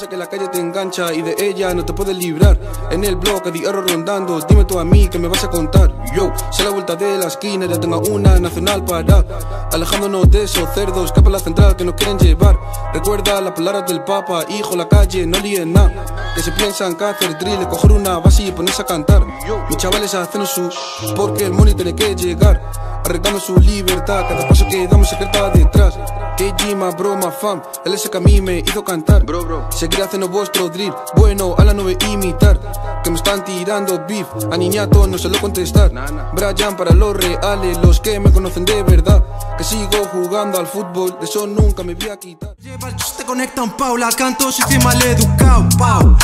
Pasa que la calle te engancha y de ella no te puedes librar. En el bloque de hierro rondando, dime tú a mí que me vas a contar. Yo, sé la vuelta de la esquina, ya tengo una nacional para. Alejándonos de esos cerdos, capa la central que nos quieren llevar. Recuerda las palabras del Papa, hijo, la calle, no líen nada. Que se piensan que hacer drill, coger una base y ponerse a cantar. Mis chavales hacen su, porque el money tiene que llegar. Arreglando su libertad, cada paso que damos secreta detrás. Que Jima, broma, fam, él ese que a mí me hizo cantar. Bro, bro. Seguir haciendo vuestro drill, bueno, a la nube imitar. Que me están tirando beef, a niñato no se lo contestar. Brian para los reales, los que me conocen de verdad. Que sigo jugando al fútbol, de eso nunca me voy a quitar. Lleva el te conectan Paula, canto si estoy mal educado, pau.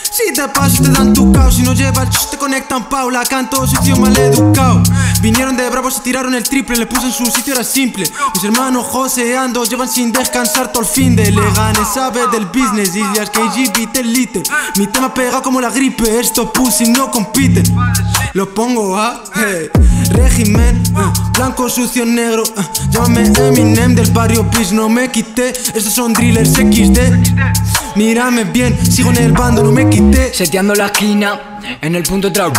Si te pasas te dan tu caos, si no lleva el te conectan Paula, canto si estoy mal educado. Vinieron de bravos y tiraron el triple, le puse en su sitio, era simple. Mis hermanos joseando, llevan sin descansar todo el fin de Leganes, sabe del business, islas KGB te elite. Mi tema pega como la gripe, estos pussy no compiten. Lo pongo a, hey, régimen, eh, blanco, sucio, negro. eh, llámame Eminem del barrio, please, no me quité. Estos son drillers XD. Mírame bien, sigo en el bando, no me quité. Seteando la esquina, en el punto trap.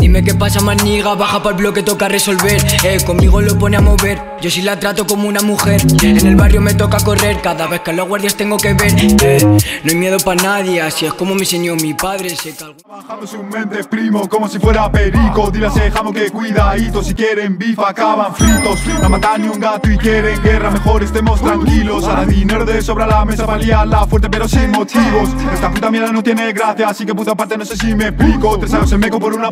Dime qué pasa, maniga, baja para el bloque, toca resolver. Eh, conmigo lo pone a mover. Yo sí la trato como una mujer. En el barrio me toca correr, cada vez que a los guardias tengo que ver. Eh, no hay miedo para nadie, así es como me enseñó mi padre. Sé que Bajando su mente, primo, como si fuera perico. Dile a ese jamón que cuidadito, si quieren beef acaban fritos. No matan ni un gato y quieren guerra, mejor estemos tranquilos. Ahora dinero de sobra la mesa para liarla fuerte, pero sin motivos. Esta puta mierda no tiene gracia, así que puta parte no sé si me explico. Tres años en meco por una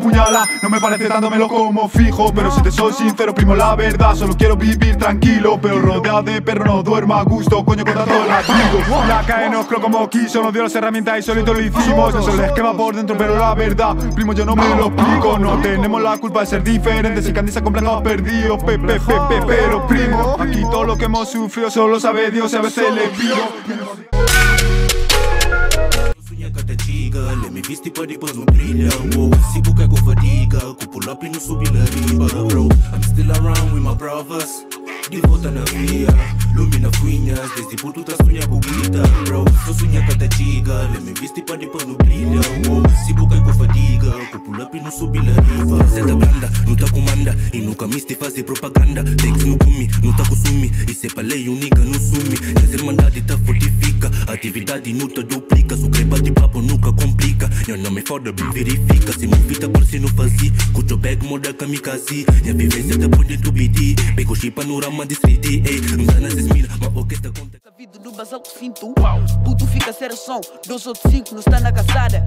no me parece tanto, me lo como fijo. Pero si te soy sincero, primo, la verdad, solo quiero vivir tranquilo. Pero rodeado de perro no duermo a gusto, coño, con tanto ladrido. La cae nos creo como quiso, nos dio las herramientas y solito lo hicimos. Eso les quema por dentro, pero la verdad, primo, yo no me lo explico. No tenemos la culpa de ser diferentes y candiza complejos perdidos. Pe, pe, pe, pe, pero primo, aquí todo lo que hemos sufrido solo sabe Dios y a veces le pido. Sonha com a tiga, let me viste para depois não brilha wow. Se buca com fadiga, com pull up e não subir na riba Bro, I'm still around with my brothers De volta na via, lumina funhas Desde tu tá sonha com guita Bro, só sonha com a tiga, let me viste para depois não brilha wow. Se buca com fadiga, com pull up e não subir na riba Senta branda, não tá comanda E nunca me fazer propaganda. Takes no comi, não tá consumi E se pra lei, o nigga não sumi. As irmandade tá fortifica Atividade não tá duplica Se Eu não me foda, bem verifica. Se se não fazia Cujo bag moda kamikaze Minha vivência tá por dentro BD Pego chip panorama de street Ei, mzana se smira Mas o que acontecendo Essa vida do basal sinto Puto fica ser som. Dois outros cinco não está na caçada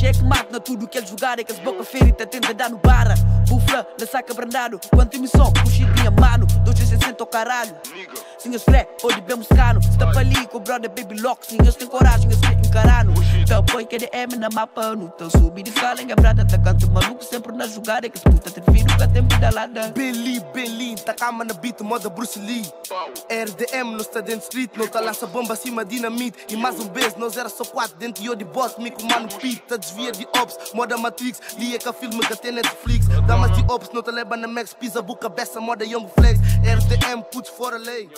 Cheque mate na tudo que eles jogarem Que as boca feira tá tenta dar no barra Bufla, na saca brandado. Quanto emissão, puxa minha mano. Dois vezes senta ao caralho. Senhores pré, pode bem muscano Se tá ali com o brother baby lock. Senhores tem coragem, eles querem encarano Então põe KDM na mapa Não tão subir e fala engabrada Tá canto maluco sempre na jogada Que as puta ter filho com a tempo da lada Billy, Billy, tá cama na beat, moda Bruce Lee. RDM, nós tá dentro street, não tá lança bomba acima dinamite. E mais um beijo, nós era só quatro dentro e eu de boss, me com mano Pete, tá desvia de ops, moda Matrix, lia que filme que tem Netflix. Damas de ops, não tá leva na Max, pisa boca beça, moda Young Flex. RDM, putz fora lei.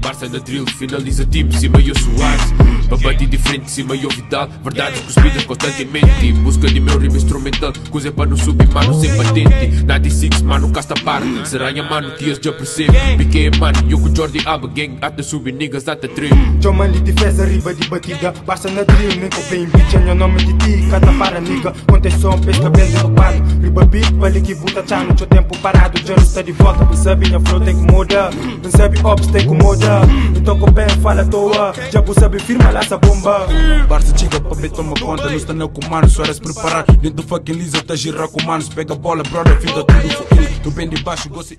Barça na drill, finaliza tipo, cima eu Soares Babadi diferente, cima eu Vidal Verdades cuspidas constantemente. Busca de meu rima instrumental. Coisa para não subir, mano, sem patente. 96, mano, casta par. Seranha, mano, tias já percebo Piquei, mano, eu com Jordi Alba Gang, até subir, niggas, até trip Jomali de festa, riba de batida. Barça na drill, nem com bem bitch Meu nome de ti, cata para nigga Contei som, pesca bem derrubado Riba beat, vale que buta chano Teu tempo parado, já não está de volta sabe, minha flow tem que mudar. Não sabe, ops tem mudar Então com bem, fala à toa. Você sabe, firma lá essa bomba Barça chica pra ver toma conta está não com mano, só era se preparar Dentro do fucking lisa, tá girar com manos Pega a bola, brother, vida tudo for Tu bem de baixo, gosto